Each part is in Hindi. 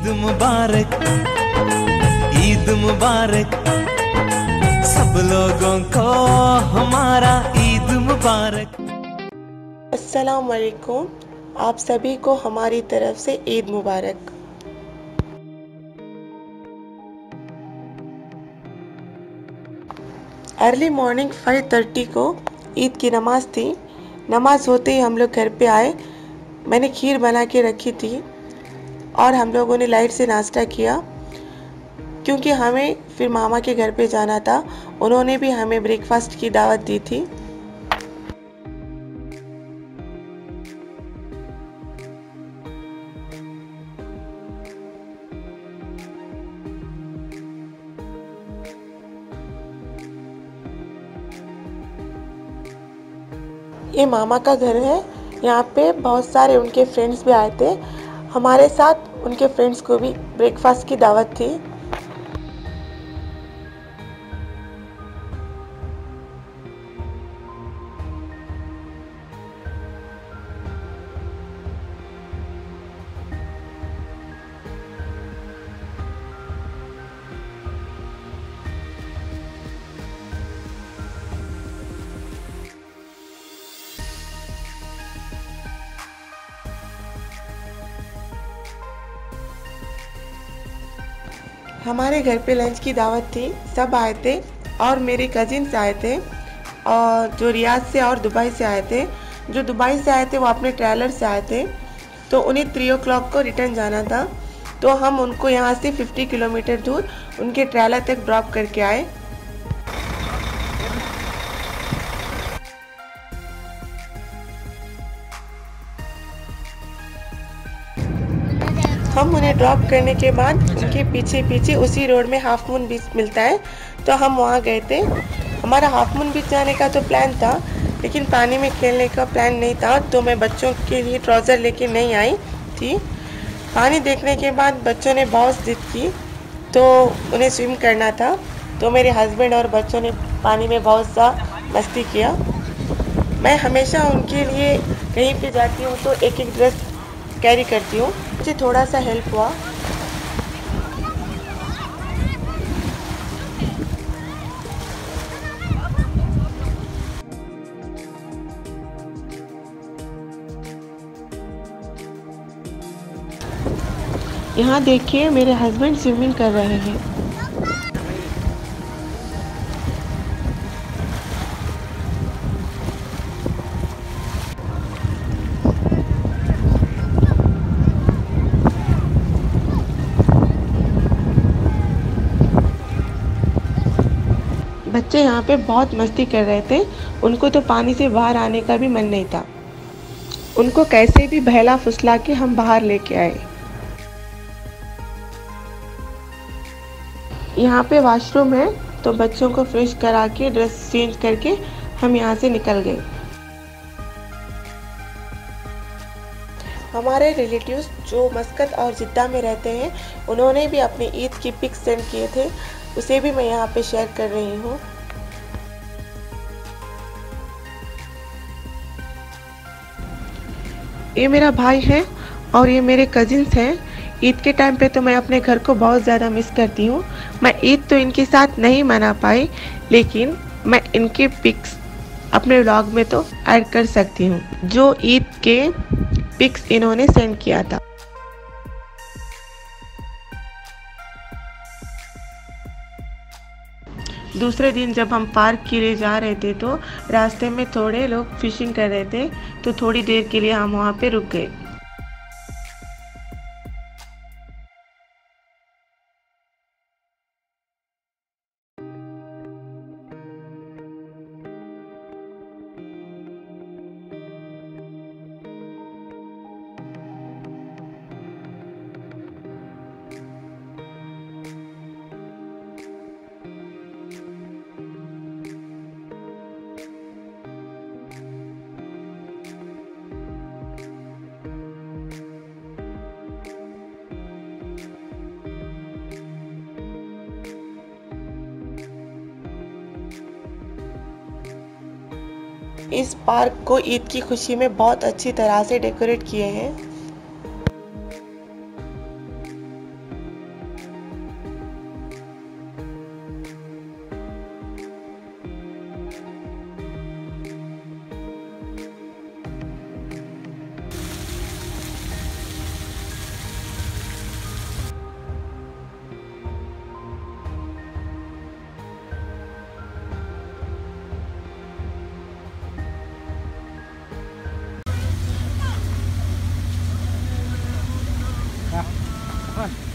ईद मुबारक ईद मुबारक। सब लोगों को हमारा ईद मुबारक। अस्सलाम वालेकुम आप सभी को हमारी तरफ़ से ईद मुबारक। अर्ली मॉर्निंग 5:30 को ईद की नमाज़ थी। नमाज़ होते ही हम लोग घर पे आए। मैंने खीर बना के रखी थी। और हम लोगों ने लाइट से नाश्ता किया, क्योंकि हमें फिर मामा के घर पे जाना था। उन्होंने भी हमें ब्रेकफास्ट की दावत दी थी। ये मामा का घर है। यहाँ पे बहुत सारे उनके फ्रेंड्स भी आए थे। हमारे साथ उनके फ्रेंड्स को भी ब्रेकफास्ट की दावत थी। हमारे घर पे लंच की दावत थी। सब आए थे और मेरे कजिन्स आए थे और जो रियाज से और दुबई से आए थे। जो दुबई से आए थे, वो अपने ट्रैलर से आए थे। तो उन्हें थ्री ओ को रिटर्न जाना था। तो हम उनको यहाँ से 50 किलोमीटर दूर उनके ट्रैलर तक ड्रॉप करके आए। हम उन्हें ड्रॉप करने के बाद उनके पीछे पीछे उसी रोड में हाफ़ मून बीच मिलता है। तो हम वहाँ गए थे। हमारा हाफ़ मून बीच जाने का तो प्लान था, लेकिन पानी में खेलने का प्लान नहीं था तो मैं बच्चों के लिए ट्राउज़र लेके नहीं आई थी। पानी देखने के बाद बच्चों ने बहुत जिद की तो उन्हें स्विम करना था। तो मेरे हस्बैंड और बच्चों ने पानी में बहुत सा मस्ती किया। मैं हमेशा उनके लिए कहीं पे जाती हूँ तो एक एक ड्रेस कैरी करती हूँ। मुझे थोड़ा सा हेल्प हुआ। यहाँ देखिए मेरे हस्बैंड स्विमिंग कर रहे हैं। बच्चे यहाँ पे बहुत मस्ती कर रहे थे। उनको तो पानी से बाहर आने का भी मन नहीं था। उनको कैसे भी बहला फुसला के हम बाहर लेके आए। यहाँ पे वॉशरूम है तो बच्चों को फ्रेश करा के ड्रेस चेंज करके हम यहाँ से निकल गए। हमारे रिलेटिव्स जो मस्कत और जिद्दा में रहते हैं, उन्होंने भी अपनी ईद की पिक सेंड किए थे। उसे भी मैं यहाँ पे शेयर कर रही हूँ। ये मेरा भाई है और ये मेरे कजिन्स हैं। ईद के टाइम पे तो मैं अपने घर को बहुत ज़्यादा मिस करती हूँ। मैं ईद तो इनके साथ नहीं मना पाई, लेकिन मैं इनके पिक्स अपने व्लॉग में तो ऐड कर सकती हूँ। जो ईद के पिक्स इन्होंने सेंड किया था। दूसरे दिन जब हम पार्क के लिए जा रहे थे तो रास्ते में थोड़े लोग फिशिंग कर रहे थे तो थोड़ी देर के लिए हम वहाँ पे रुक गए। इस पार्क को ईद की खुशी में बहुत अच्छी तरह से डेकोरेट किए हैं। Come.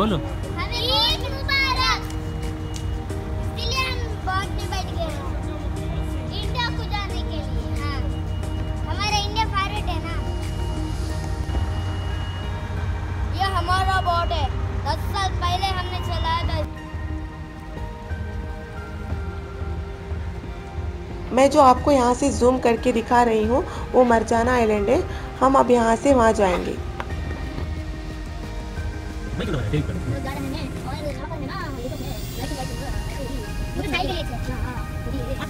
हाँ। हमारा इंडिया फेवरेट है ना। ये हमारा बोट है। दस साल पहले हमने चलाया था। मैं जो आपको यहाँ से जूम करके दिखा रही हूँ वो मरजाना आइलैंड है। हम अब यहाँ से वहाँ जाएँगे। मैं क्यों ठीक कर जा रहे हैं और ना तो है गए थे हाँ हाँ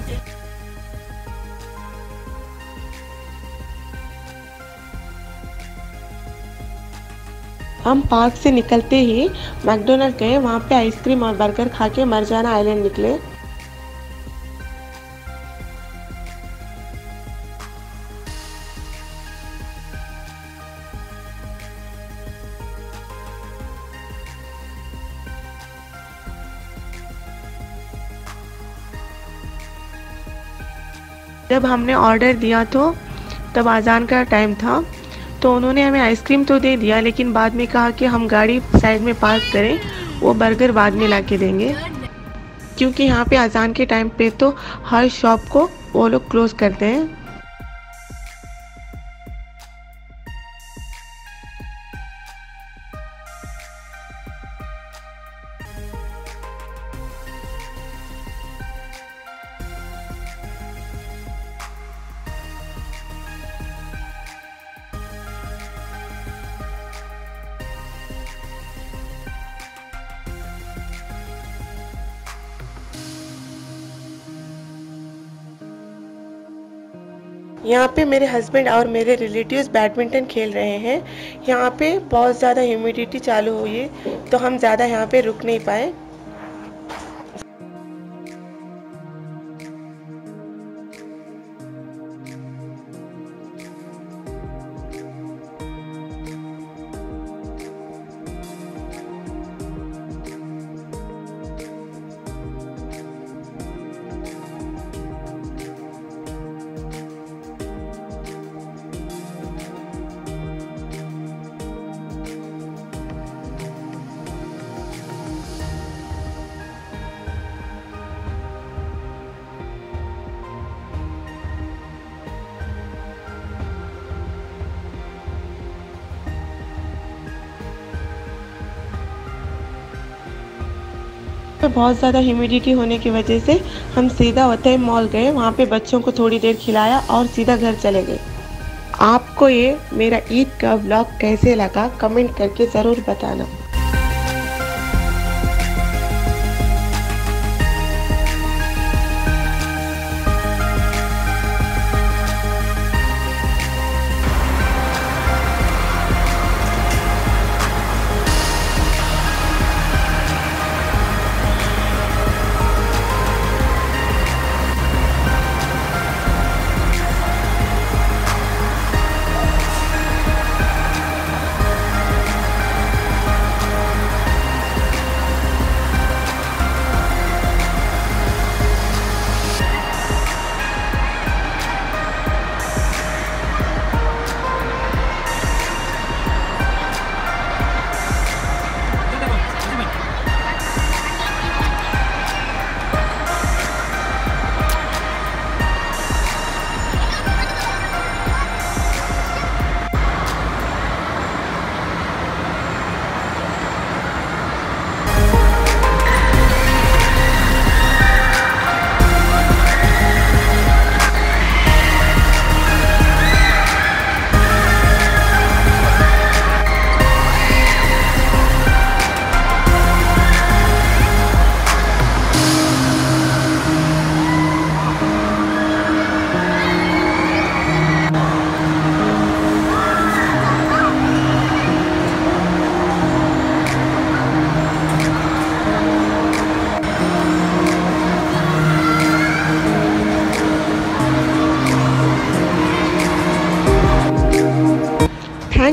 हम पार्क से निकलते ही मैकडोनल्ड गए, वहाँ पे आइसक्रीम और बर्गर खा के मरजाना आइलैंड निकले। जब हमने ऑर्डर दिया तो तब आज़ान का टाइम था तो उन्होंने हमें आइसक्रीम तो दे दिया, लेकिन बाद में कहा कि हम गाड़ी साइड में पार्क करें, वो बर्गर बाद में ला के देंगे। क्योंकि यहाँ पे अजान के टाइम पे तो हर शॉप को वो लोग क्लोज करते हैं। यहाँ पे मेरे हस्बैंड और मेरे रिलेटिव्स बैडमिंटन खेल रहे हैं। यहाँ पे बहुत ज़्यादा ह्यूमिडिटी चालू हुई तो हम ज़्यादा यहाँ पे रुक नहीं पाए। पे बहुत ज़्यादा ह्यूमिडिटी होने की वजह से हम सीधा वतैम मॉल गए, वहाँ पे बच्चों को थोड़ी देर खिलाया और सीधा घर चले गए। आपको ये मेरा ईद का ब्लॉग कैसे लगा? कमेंट करके ज़रूर बताना।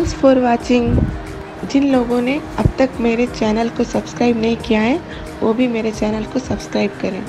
थैंक्स फॉर वाचिंग जिन लोगों ने अब तक मेरे चैनल को सब्सक्राइब नहीं किया है, वो भी मेरे चैनल को सब्सक्राइब करें।